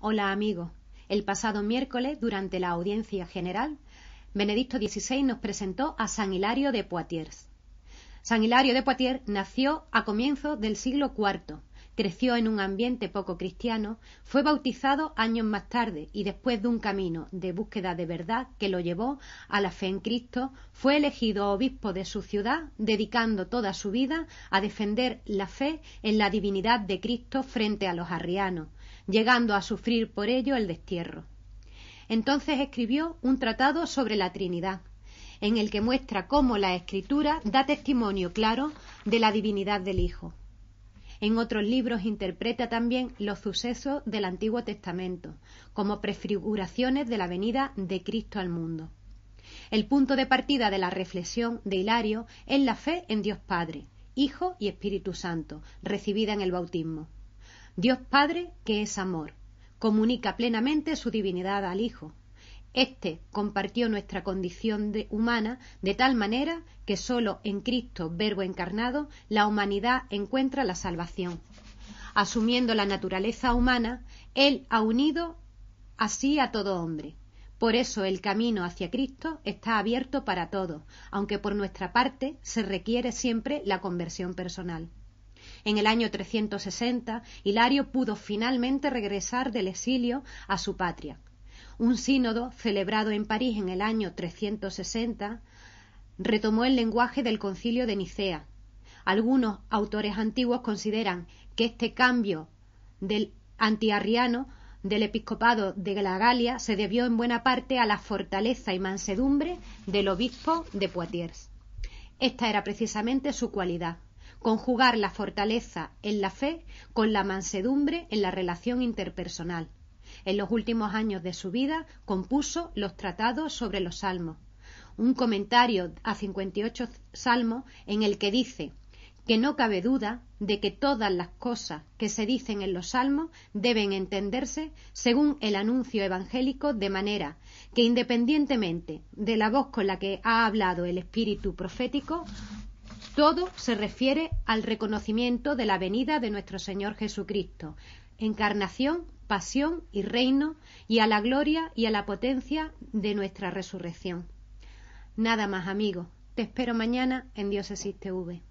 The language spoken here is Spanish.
Hola amigos. El pasado miércoles, durante la audiencia general, Benedicto XVI nos presentó a San Hilario de Poitiers. San Hilario de Poitiers nació a comienzos del siglo IV, creció en un ambiente poco cristiano, fue bautizado años más tarde y después de un camino de búsqueda de verdad que lo llevó a la fe en Cristo, fue elegido obispo de su ciudad, dedicando toda su vida a defender la fe en la divinidad de Cristo frente a los arrianos, llegando a sufrir por ello el destierro. Entonces escribió un tratado sobre la Trinidad, en el que muestra cómo la Escritura da testimonio claro de la divinidad del Hijo. En otros libros interpreta también los sucesos del Antiguo Testamento, como prefiguraciones de la venida de Cristo al mundo. El punto de partida de la reflexión de Hilario es la fe en Dios Padre, Hijo y Espíritu Santo, recibida en el bautismo. Dios Padre, que es amor, comunica plenamente su divinidad al Hijo. Este compartió nuestra condición humana de tal manera que sólo en Cristo, Verbo encarnado, la humanidad encuentra la salvación. Asumiendo la naturaleza humana, Él ha unido así a todo hombre. Por eso el camino hacia Cristo está abierto para todos, aunque por nuestra parte se requiere siempre la conversión personal. En el año 360, Hilario pudo finalmente regresar del exilio a su patria. Un sínodo celebrado en París en el año 360 retomó el lenguaje del concilio de Nicea. Algunos autores antiguos consideran que este cambio del antiarriano del episcopado de la Galia se debió en buena parte a la fortaleza y mansedumbre del obispo de Poitiers. Esta era precisamente su cualidad, conjugar la fortaleza en la fe con la mansedumbre en la relación interpersonal. En los últimos años de su vida compuso los tratados sobre los salmos, un comentario a 58 salmos en el que dice que no cabe duda de que todas las cosas que se dicen en los salmos deben entenderse según el anuncio evangélico de manera que independientemente de la voz con la que ha hablado el espíritu profético, todo se refiere al reconocimiento de la venida de nuestro Señor Jesucristo, encarnación, pasión y reino, y a la gloria y a la potencia de nuestra resurrección. Nada más, amigo. Te espero mañana en Dios Existe V.